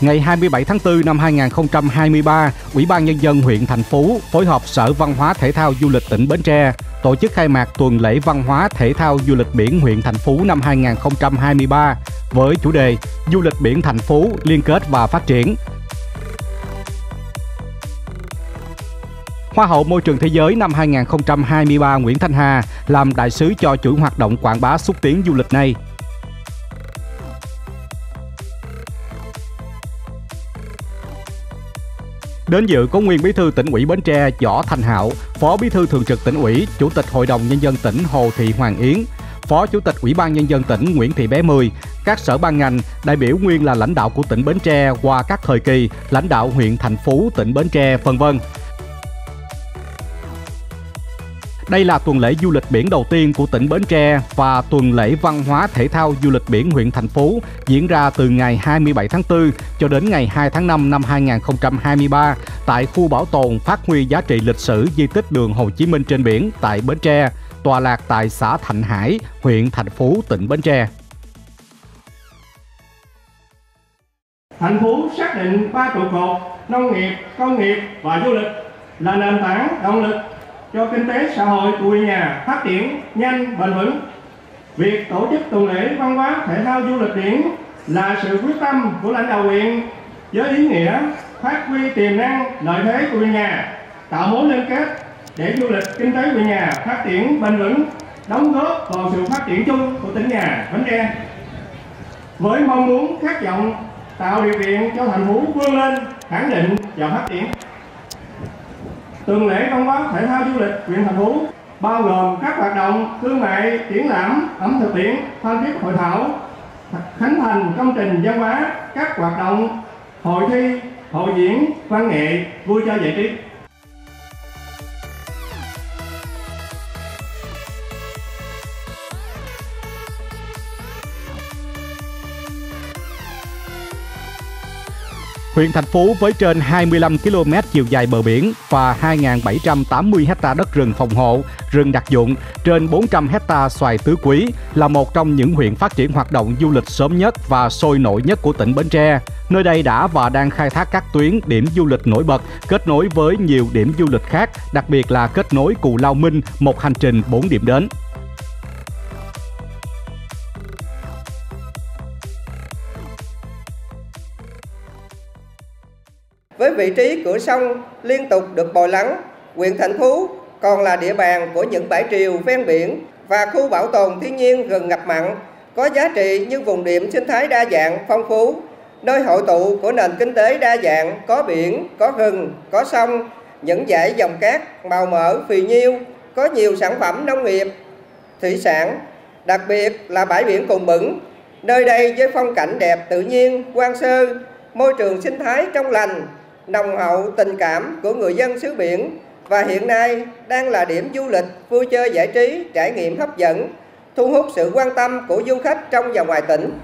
Ngày 27 tháng 4 năm 2023, Ủy ban Nhân dân huyện Thành Phú phối hợp Sở Văn hóa Thể thao Du lịch tỉnh Bến Tre tổ chức khai mạc tuần lễ văn hóa thể thao du lịch biển huyện Thành Phú năm 2023 với chủ đề Du lịch biển Thành Phú liên kết và phát triển. Hoa hậu Môi trường Thế giới năm 2023 Nguyễn Thanh Hà làm đại sứ cho chuỗi hoạt động quảng bá xúc tiến du lịch này. Đến dự có nguyên Bí thư tỉnh ủy Bến Tre Võ Thành Hạo, Phó Bí thư Thường trực tỉnh ủy, Chủ tịch Hội đồng Nhân dân tỉnh Hồ Thị Hoàng Yến, Phó Chủ tịch Ủy ban Nhân dân tỉnh Nguyễn Thị Bé Mười, các sở ban ngành, đại biểu nguyên là lãnh đạo của tỉnh Bến Tre qua các thời kỳ, lãnh đạo huyện Thành Phú, tỉnh Bến Tre, vân vân. Đây là tuần lễ du lịch biển đầu tiên của tỉnh Bến Tre và tuần lễ văn hóa thể thao du lịch biển huyện thành phố diễn ra từ ngày 27 tháng 4 cho đến ngày 2 tháng 5 năm 2023 tại khu bảo tồn phát huy giá trị lịch sử di tích đường Hồ Chí Minh trên biển tại Bến Tre, tọa lạc tại xã Thạnh Hải, huyện Thành Phú, tỉnh Bến Tre. Thành phố xác định ba trụ cột nông nghiệp, công nghiệp và du lịch là nền tảng động lực cho kinh tế xã hội của nhà phát triển nhanh bền vững. Việc tổ chức tuần lễ văn hóa thể thao du lịch biển là sự quyết tâm của lãnh đạo huyện với ý nghĩa phát huy tiềm năng lợi thế của nhà, tạo mối liên kết để du lịch kinh tế quê nhà phát triển bền vững, đóng góp vào sự phát triển chung của tỉnh nhà Bến Tre. Với mong muốn khát vọng tạo điều kiện cho thành phố vươn lên, khẳng định và phát triển tuần lễ văn hóa thể thao du lịch huyện thành Phú bao gồm các hoạt động thương mại, triển lãm, ẩm thực biển phan thiết hội thảo, khánh thành công trình văn hóa, các hoạt động, hội thi, hội diễn, văn nghệ, vui chơi giải trí. Huyện thành phố với trên 25 km chiều dài bờ biển và 2.780 hecta đất rừng phòng hộ, rừng đặc dụng, trên 400 hecta xoài tứ quý là một trong những huyện phát triển hoạt động du lịch sớm nhất và sôi nổi nhất của tỉnh Bến Tre. Nơi đây đã và đang khai thác các tuyến điểm du lịch nổi bật, kết nối với nhiều điểm du lịch khác, đặc biệt là kết nối Cù Lao Minh, một hành trình 4 điểm đến. Vị trí cửa sông liên tục được bồi lắng, huyện Thành Phú còn là địa bàn của những bãi triều ven biển và khu bảo tồn thiên nhiên gần ngập mặn có giá trị như vùng điểm sinh thái đa dạng phong phú, nơi hội tụ của nền kinh tế đa dạng có biển, có rừng, có sông, những dãy dòng cát màu mỡ phì nhiêu, có nhiều sản phẩm nông nghiệp, thủy sản, đặc biệt là bãi biển Cùng Bửng, nơi đây với phong cảnh đẹp tự nhiên, quang sơ, môi trường sinh thái trong lành, nồng hậu tình cảm của người dân xứ biển và hiện nay đang là điểm du lịch vui chơi giải trí trải nghiệm hấp dẫn thu hút sự quan tâm của du khách trong và ngoài tỉnh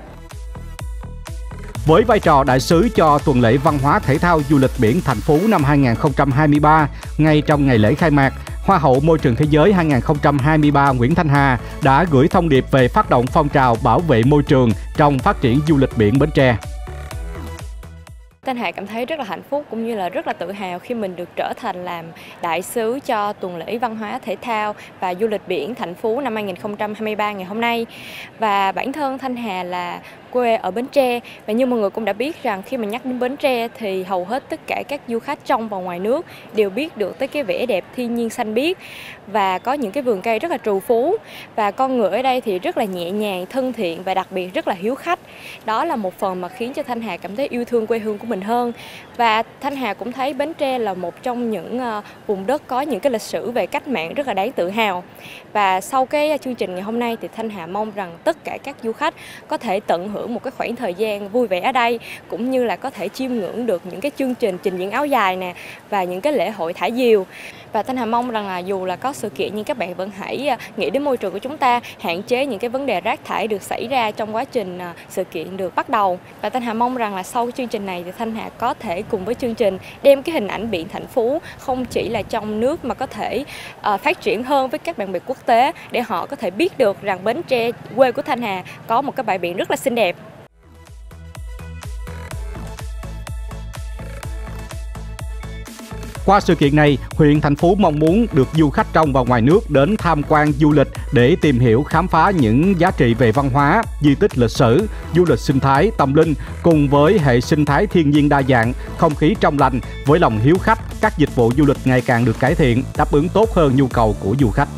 với vai trò đại sứ cho tuần lễ văn hóa thể thao du lịch biển thành phố năm 2023, ngay trong ngày lễ khai mạc, Hoa hậu Môi trường Thế giới 2023 Nguyễn Thanh Hà đã gửi thông điệp về phát động phong trào bảo vệ môi trường trong phát triển du lịch biển Bến Tre. Thanh Hà cảm thấy rất là hạnh phúc cũng như là rất là tự hào khi mình được trở thành làm đại sứ cho tuần lễ văn hóa thể thao và du lịch biển thành phố năm 2023 ngày hôm nay. Và bản thân Thanh Hà là quê ở Bến Tre và như mọi người cũng đã biết rằng khi mà nhắc đến Bến Tre thì hầu hết tất cả các du khách trong và ngoài nước đều biết được tới cái vẻ đẹp thiên nhiên xanh biếc và có những cái vườn cây rất là trù phú và con người ở đây thì rất là nhẹ nhàng, thân thiện và đặc biệt rất là hiếu khách. Đó là một phần mà khiến cho Thanh Hà cảm thấy yêu thương quê hương của mình hơn. Và Thanh Hà cũng thấy Bến Tre là một trong những ờ, vùng đất có những cái lịch sử về cách mạng rất là đáng tự hào. Và sau cái chương trình ngày hôm nay thì Thanh Hà mong rằng tất cả các du khách có thể tận hưởng hưởng một cái khoảng thời gian vui vẻ ở đây, cũng như là có thể chiêm ngưỡng được những cái chương trình trình diễn áo dài nè và những cái lễ hội thả diều. Và Thanh Hà mong rằng là dù là có sự kiện nhưng các bạn vẫn hãy à, nghĩ đến môi trường của chúng ta, hạn chế những cái vấn đề rác thải được xảy ra trong quá trình à, sự kiện được bắt đầu. Và Thanh Hà mong rằng là sau chương trình này thì Thanh Hà có thể cùng với chương trình đem cái hình ảnh biển thành phố không chỉ là trong nước mà có thể à, phát triển hơn với các bạn bè quốc tế để họ có thể biết được rằng Bến Tre, quê của Thanh Hà có một cái bãi biển rất là xinh đẹp. Qua sự kiện này, huyện thành phố mong muốn được du khách trong và ngoài nước đến tham quan du lịch để tìm hiểu khám phá những giá trị về văn hóa, di tích lịch sử, du lịch sinh thái, tâm linh cùng với hệ sinh thái thiên nhiên đa dạng, không khí trong lành với lòng hiếu khách, các dịch vụ du lịch ngày càng được cải thiện, đáp ứng tốt hơn nhu cầu của du khách.